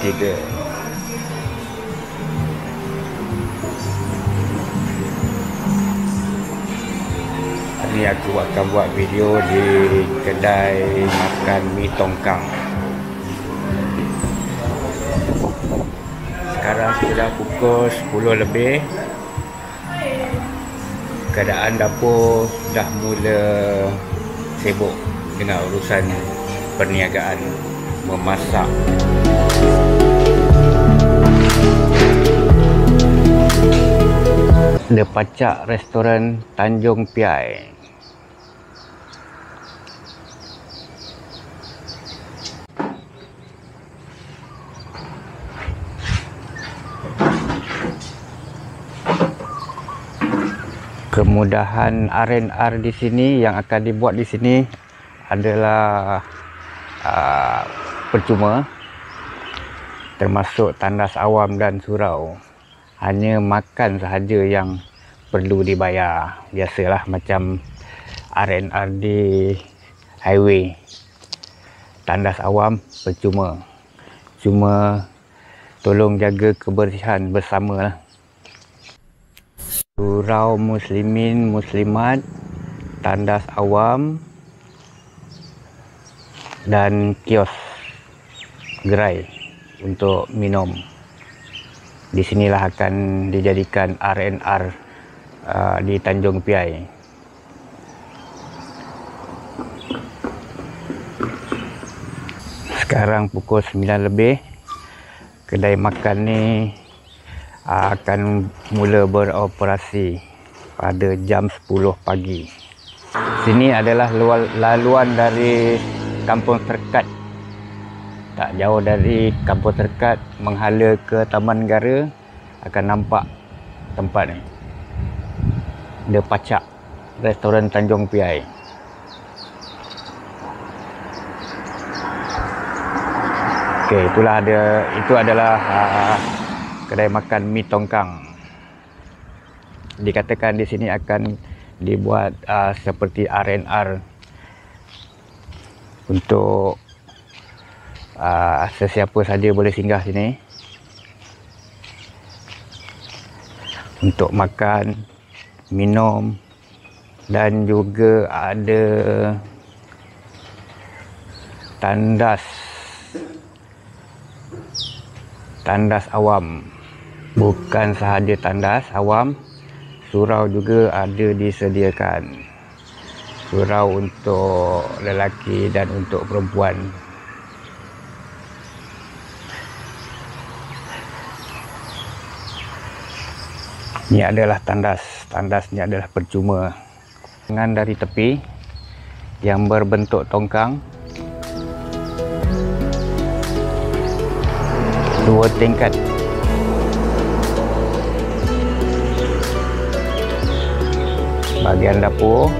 2023 ni aku akan buat video di kedai makan mi tongkang. Sekarang sudah pukul 10 lebih. Keadaan dapur dah mula sibuk dengan urusan perniagaan memasak The Pacak Restoran Tanjung Piai. Kemudahan R&R di sini yang akan dibuat di sini adalah uh, percuma termasuk tandas awam dan surau hanya makan sahaja yang perlu dibayar. Biasalah macam R&R di highway. Tandas awam percuma. Cuma tolong jaga kebersihan bersama lah surau muslimin muslimat tandas awam dan kios gerai untuk minum di sinilah akan dijadikan R&R uh, di Tanjung Piai sekarang pukul 9 lebih kedai makan ni akan mula beroperasi pada jam 10 pagi. Sini adalah laluan dari Kampung Terkat. Tak jauh dari Kampung Terkat menghala ke Taman Negara akan nampak tempat ni. The Pacak Restoran Tanjung Piai. Okey, itulah ada itu adalah uh, kedai makan mi tongkang. Dikatakan di sini akan dibuat uh, seperti R&R untuk uh, sesiapa saja boleh singgah sini. Untuk makan, minum dan juga ada tandas. Tandas awam. Bukan sahaja tandas awam surau juga ada disediakan. Surau untuk lelaki dan untuk perempuan ini adalah tandas. Tandas ini adalah percuma. Dengan dari tepi yang berbentuk tongkang. Dua tingkat. Bahagian dapur.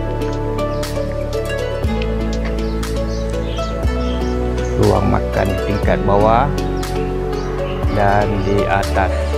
Ruang makan tingkat bawah. Dan di atas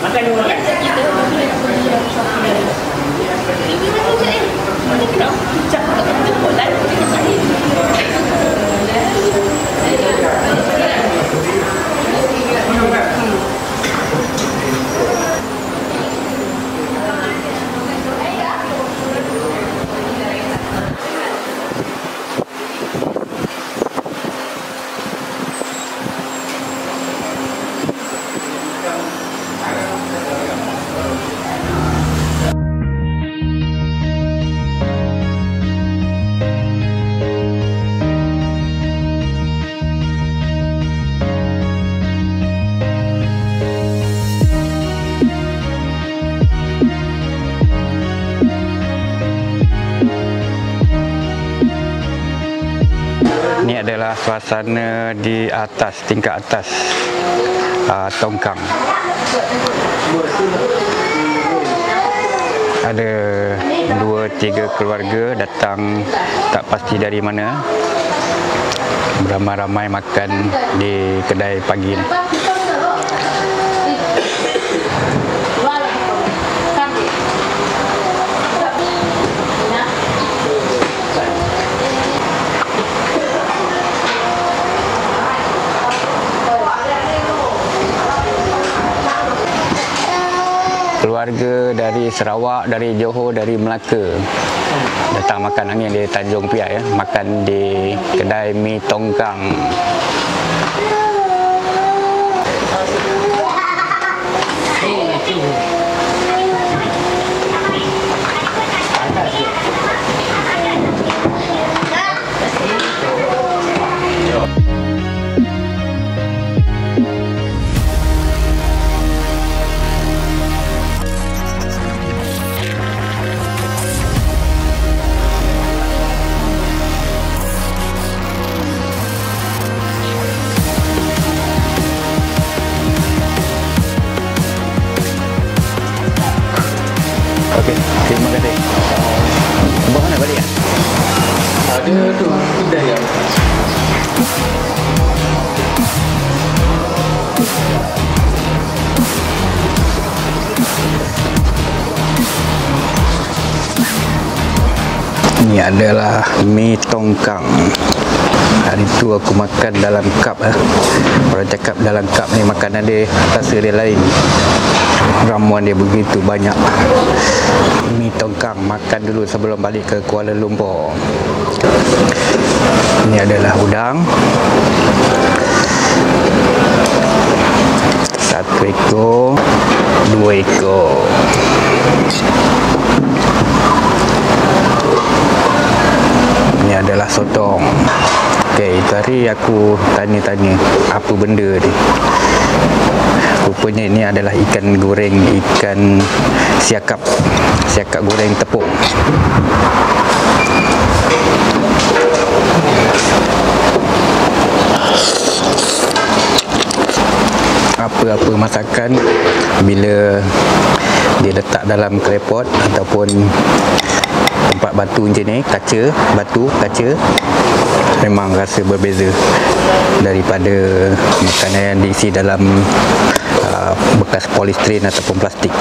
Makan dulu makan. Ini adalah suasana di atas, tingkat atas uh, Tongkang. Ada dua, tiga keluarga datang tak pasti dari mana. Beramai-ramai makan di kedai pagi ni. Keluarga dari Sarawak, dari Johor, dari Melaka datang makan angin di Tanjung Piai ya. makan di kedai mi tongkang. Okey, kedai yang Ini adalah mi tongkang. Hari tu aku makan dalam cup eh. Orang cakap dalam cup ni makanan dia rasa dia lain. Ramuan dia begitu banyak. Mi tongkang makan dulu sebelum balik ke Kuala Lumpur. Ini adalah udang. Satu ekor, dua ekor. Ini adalah sotong. Okey, tadi aku tanya-tanya apa benda ni. Rupanya ini adalah ikan goreng ikan siakap. Siakap goreng tepung. Apa-apa masakan bila dia letak dalam klepot ataupun tempat batu macam ni kaca batu kaca memang rasa berbeza daripada makanan yang diisi dalam uh, bekas polistren ataupun plastik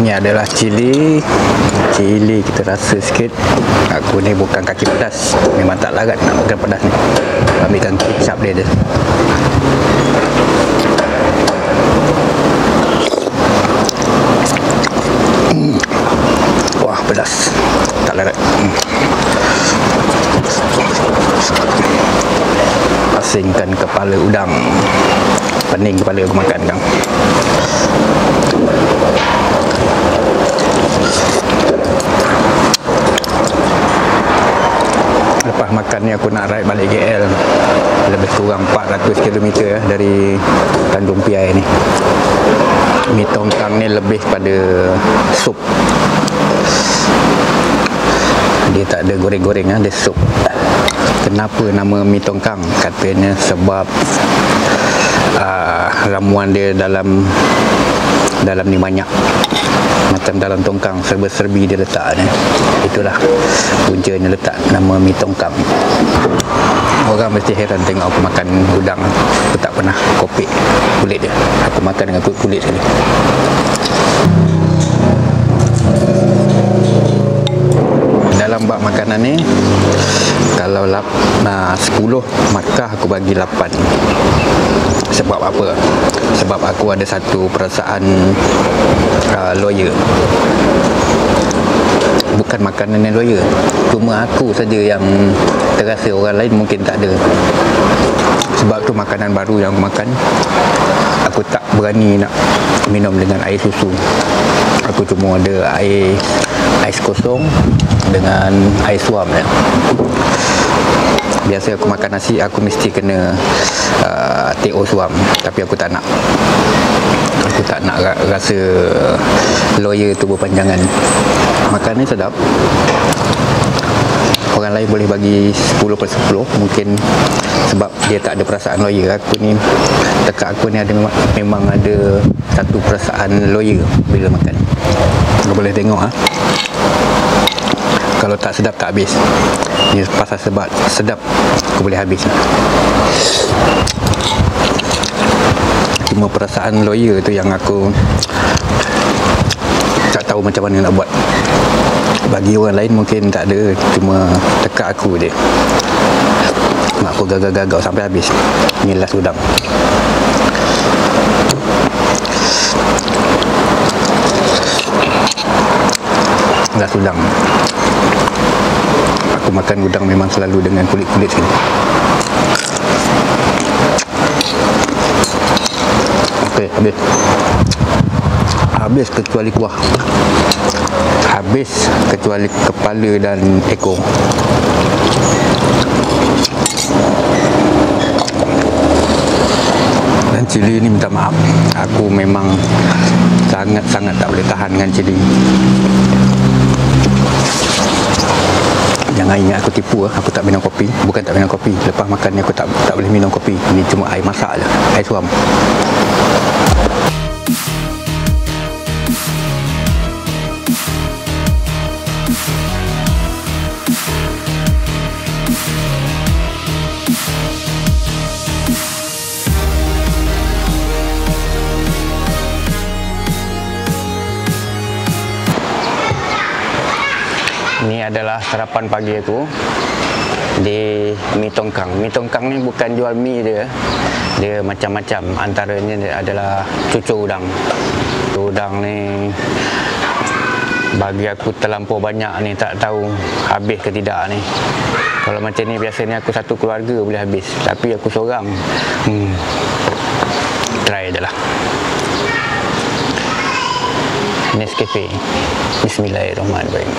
ini adalah cili cili kita rasa sikit aku ni bukan kaki pedas memang tak larat nak makan pedas ni ambilkan kicap dia je Wah, pedas. Tak larat. Hmm. Asingkan kepala udang. Pening kepala aku makan kang. Lepas makan ni aku nak ride balik KL Lebih kurang 400 km ya, dari Tanjung Piai ni. Mi tongkang ni lebih pada sup. Dia tak ada goreng-goreng ya, dia sup. Kenapa nama mi tongkang? Katanya sebab uh, ramuan dia dalam dalam ni banyak bukan dalam tongkang serba-serbi dia letak ni. Itulah puncanya letak nama mi tongkang. Orang mesti heran tengok aku makan udang. Aku tak pernah kopik kulit dia. Aku makan dengan kulit sekali. Dalam bab makanan ni kalau lap, nah, 10 maka aku bagi 8 sebab apa? Sebab aku ada satu perasaan uh, lawyer. Bukan makanan yang lawyer. Cuma aku saja yang terasa orang lain mungkin tak ada. Sebab tu makanan baru yang aku makan aku tak berani nak minum dengan air susu. Aku cuma ada air ais kosong dengan air suam ya. Biasa aku makan nasi aku mesti kena uh, TO suam. Tapi aku tak nak. Aku tak nak ra- rasa lawyer tu berpanjangan. Makan ni sedap. Orang lain boleh bagi 10 per 10 mungkin sebab dia tak ada perasaan lawyer. Aku ni dekat aku ni ada memang, memang ada satu perasaan lawyer bila makan. Kau boleh tengok ha kalau tak sedap tak habis. Ni pasal sebab sedap aku boleh habis. Cuma perasaan lawyer tu yang aku tak tahu macam mana nak buat. Bagi orang lain mungkin tak ada cuma dekat aku je. Mak aku gagal-gagal sampai habis. Ni last udang last udang aku makan udang memang selalu dengan kulit-kulit sekali Okey, habis. Habis kecuali kuah. Habis kecuali kepala dan ekor. Dan cili ni minta maaf. Aku memang sangat-sangat tak boleh tahan dengan cili. Jangan ingat aku tipu ah. Aku tak minum kopi. Bukan tak minum kopi. Lepas makan ni aku tak tak boleh minum kopi. Ini cuma air masak je. Air suam. Adalah sarapan pagi aku di mi tongkang. Mi tongkang ni bukan jual mi dia. Dia macam-macam. Antaranya dia adalah cucur udang. Cucur udang ni bagi aku terlampau banyak ni tak tahu habis ke tidak ni. Kalau macam ni biasanya aku satu keluarga boleh habis. Tapi aku seorang. Hmm. Try je lah. Nescafe. Bismillahirrahmanirrahim.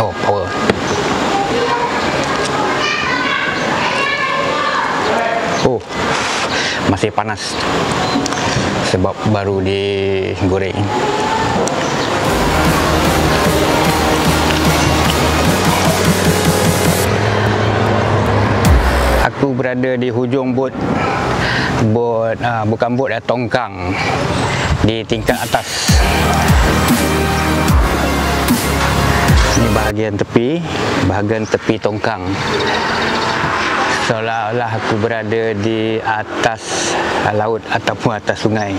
Oh, power. Oh, masih panas. Sebab baru digoreng. Aku berada di hujung bot bot uh, bukan bot ya tongkang di tingkat atas. Ini bahagian tepi, bahagian tepi tongkang seolah-olah aku berada di atas eh, laut ataupun atas sungai.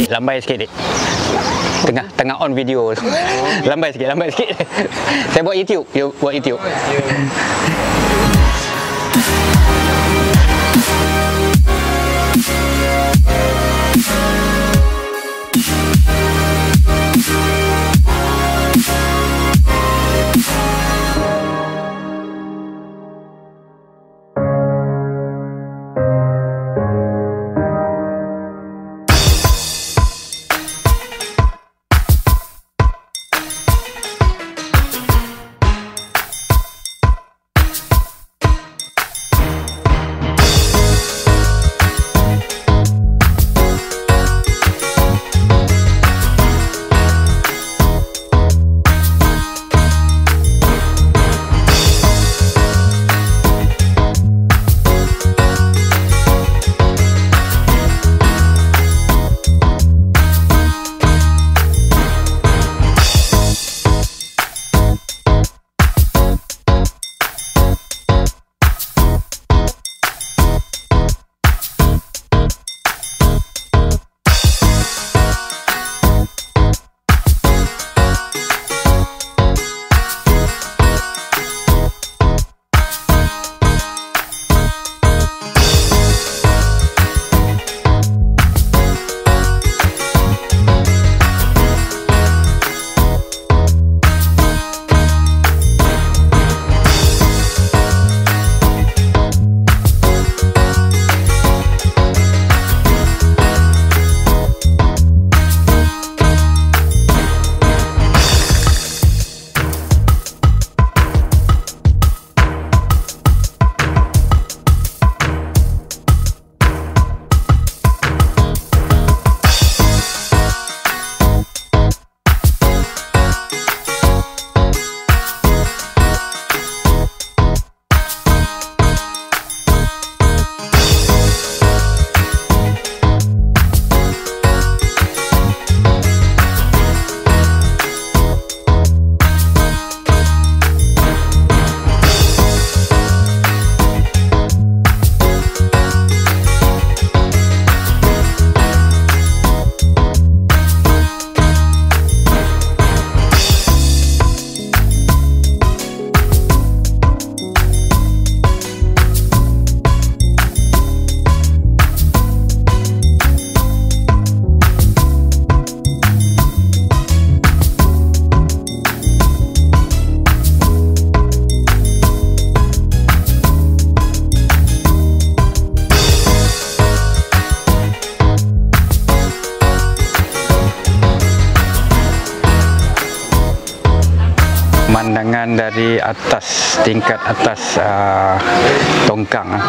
Eh, lambai sikit dik. Tengah tengah on video. lambai sikit, lambai sikit. Saya buat YouTube, you buat YouTube. Dari atas tingkat atas uh, tongkang ah.